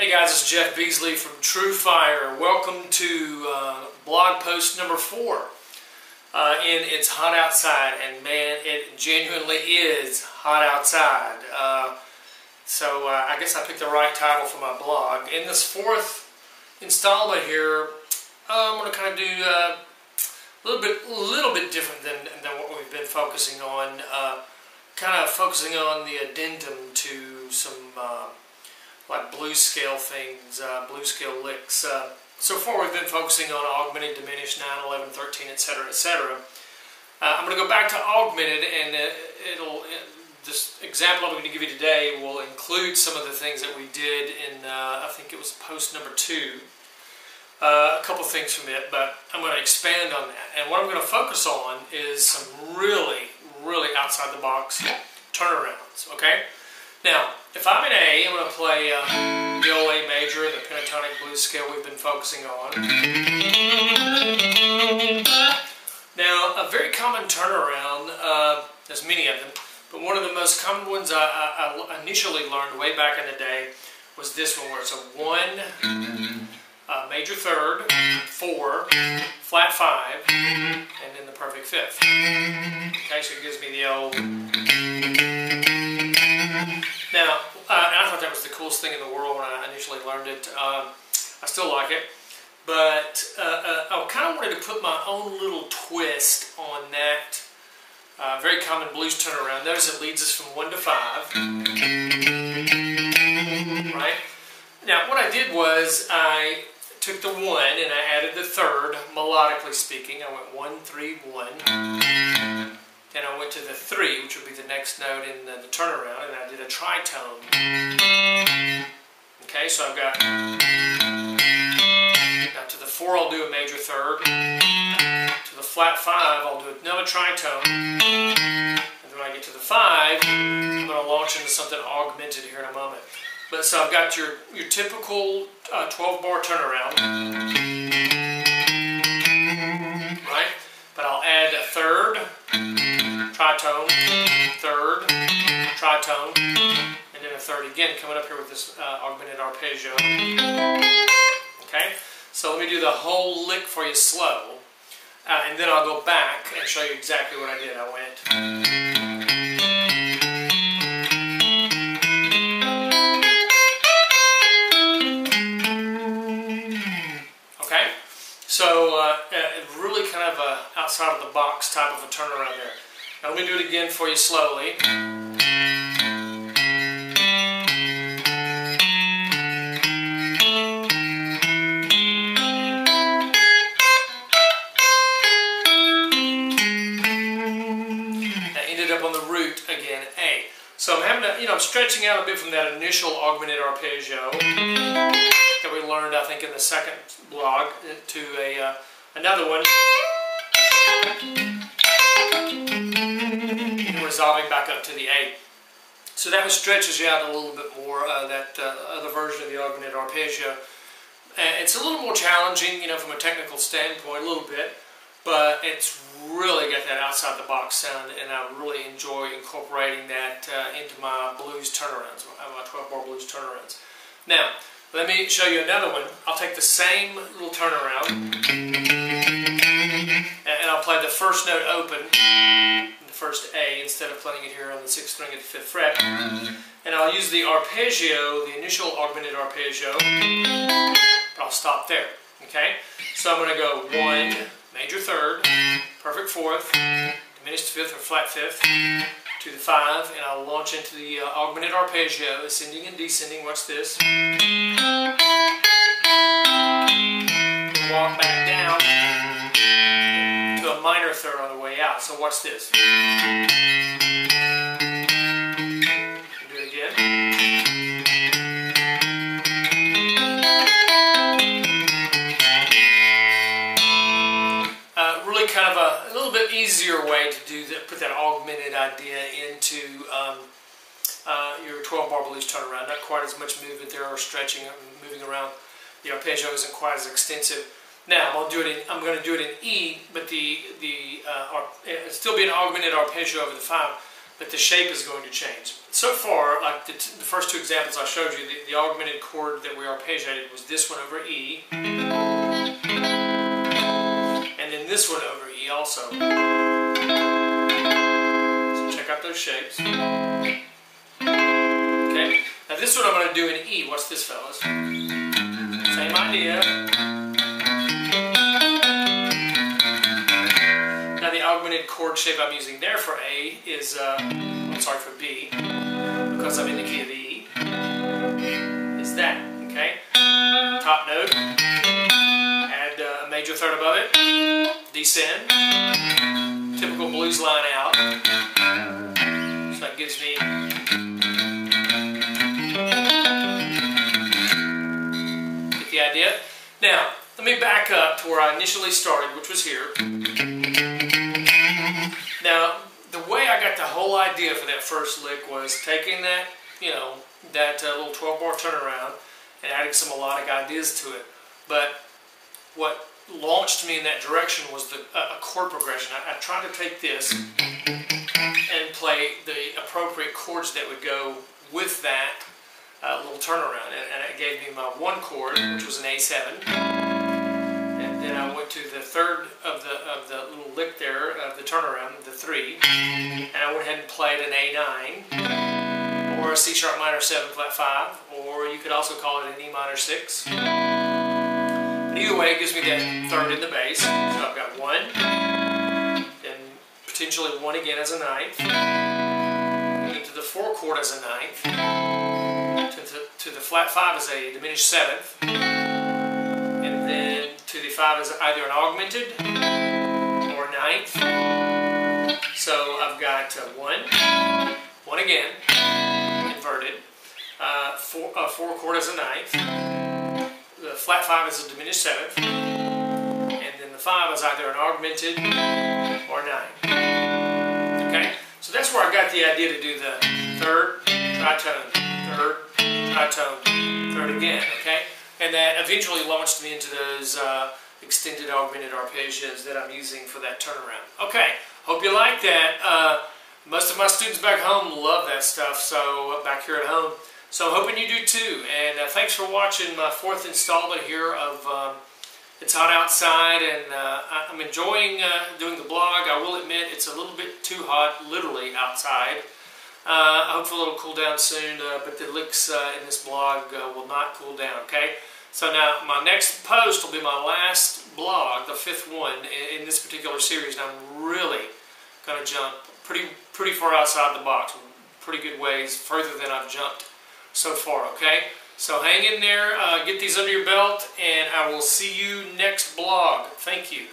Hey guys, it's Jeff Beasley from TrueFire. Welcome to uh, blog post number four. Uh, and it's hot outside, and man, it genuinely is hot outside. Uh, so uh, I guess I picked the right title for my blog. In this fourth installment here, uh, I'm going to kind of do uh, a little bit, a little bit different than, than what we've been focusing on. kind of focusing on the addendum to some like blues scale things, uh, blues scale licks. Uh, so far we've been focusing on augmented, diminished, 9, 11, 13, etc., etc. Uh, I'm going to go back to augmented and uh, it'll, uh, this example I'm going to give you today will include some of the things that we did in, uh, I think it was post number 2. a couple things from it, but I'm going to expand on that. And what I'm going to focus on is some really, really outside the box turnarounds, okay? Now, if I'm in A, I'm going to play uh, the old A major, the pentatonic blues scale we've been focusing on. Now, a very common turnaround, uh, there's many of them, but one of the most common ones I, I, I, initially learned way back in the day was this one where it's a 1, uh, major third, 4, flat 5, and then the perfect fifth. Okay, so it gives me the old... Now, uh, I thought that was the coolest thing in the world when I initially learned it. Um, I still like it, but uh, uh, I kind of wanted to put my own little twist on that uh, very common blues turnaround. Notice it leads us from 1 to 5. Right? Now, what I did was I took the 1 and I added the third, melodically speaking. I went 1, 3, 1. Then I went to the 3, which would be the next note in the, the turnaround, and I did a tritone. Okay, so I've got... Now to the 4, I'll do a major third. To the flat 5, I'll do another tritone. And then when I get to the 5, I'm going to launch into something augmented here in a moment. But so I've got your, your typical 12-bar uh, turnaround. Tritone, third, tritone, and then a third again, coming up here with this uh, augmented arpeggio. Okay, so let me do the whole lick for you slow, uh, and then I'll go back and show you exactly what I did. I went. Okay, so uh, uh really kind of a outside of the box type of a turnaround there. Now let me do it again for you slowly. I ended up on the root again, A. So I'm having to, you know, I'm stretching out a bit from that initial augmented arpeggio that we learned, I think, in the second blog to a uh, another one resolving back up to the A. So that one stretches you out a little bit more, uh, that uh, other version of the augmented arpeggio. And it's a little more challenging, you know, from a technical standpoint, a little bit, but it's really got that outside the box sound, and I really enjoy incorporating that uh, into my blues turnarounds, my 12 bar blues turnarounds. Now, let me show you another one. I'll take the same little turnaround, and play the first note open the first A instead of playing it here on the sixth string at the fifth fret. And I'll use the arpeggio, the initial augmented arpeggio, but I'll stop there. Okay? So I'm going to go one, major third, perfect fourth, diminished fifth or flat fifth, to the five, and I'll launch into the uh, augmented arpeggio, ascending and descending. Watch this. Third on the way out. So watch this. Do it again. Uh, really kind of a, little bit easier way to do that, put that augmented idea into um, uh, your 12 bar blues turnaround. Not quite as much movement there or stretching and moving around. The arpeggio isn't quite as extensive. Now I'll do it in, I'm going to do it in E, but the the uh, it'll still be an augmented arpeggio over the five, but the shape is going to change. So far, like the, the first two examples I showed you, the, the augmented chord that we arpeggiated was this one over E, and then this one over E also. So check out those shapes. Okay, now this one I'm going to do in E. What's this, fellas? Same idea. Chord shape I'm using there for A is, uh, I'm sorry, for B, because I'm in the key of E, is that, okay? Top note, add uh, a major third above it, descend, typical blues line out, so that gives me Get the idea? Now, let me back up to where I initially started, which was here. Now, the way I got the whole idea for that first lick was taking that, you know, that uh, little 12 bar turnaround and adding some melodic ideas to it. But what launched me in that direction was the uh, a chord progression. I, I tried to take this and play the appropriate chords that would go with that uh, little turnaround. And, and, it gave me my one chord, which was an A7. Lick there, of the turnaround, the three. And I went ahead and played an A9, or a C sharp minor 7 flat 5, or you could also call it an E minor 6. But either way, it gives me that third in the bass. So I've got one, then potentially one again as a ninth, into the four chord as a ninth, to the, to the flat five as a diminished seventh, and then to the five as either an augmented So I've got uh, one, one again, inverted, uh, four, uh, four chord a ninth, the flat five is a diminished seventh, and then the five is either an augmented or nine. Okay, so that's where I got the idea to do the third tritone, third tritone, third again. Okay, and that eventually launched me into those uh, extended augmented arpeggios that I'm using for that turnaround. Okay, hope you like that. Uh, most of my students back home love that stuff, so back here at home. So I'm hoping you do too. And uh, thanks for watching my fourth installment here of um, It's Hot Outside. And uh, I'm enjoying uh, doing the blog. I will admit it's a little bit too hot, literally, outside. Uh, hopefully it'll cool down soon, uh, but the licks uh, in this blog uh, will not cool down, okay? So now my next post will be my last blog, the fifth one in, this particular series. And I'm really going to jump pretty, pretty far outside the box, pretty good ways, further than I've jumped so far, okay? So hang in there, uh, get these under your belt, and I will see you next blog. Thank you.